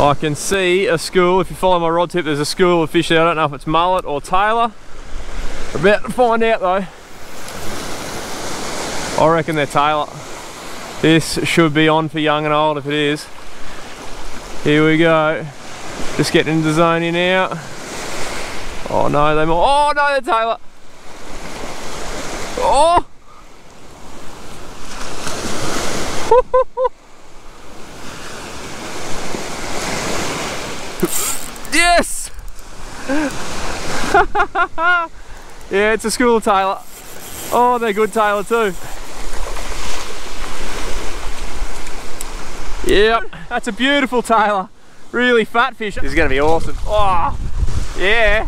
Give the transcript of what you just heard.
I can see a school, if you follow my rod tip, there's a school of fish there. I don't know if it's mullet or tailor. We're about to find out though. I reckon they're tailor. This should be on for young and old if it is. Here we go. Just getting into the zone here now. Oh no, they more. Oh no, they're tailor. Oh! yes! yeah, it's a school tailor. Oh, they're good tailor too. Yep, that's a beautiful tailor. Really fat fish. This is gonna be awesome. Oh, yeah.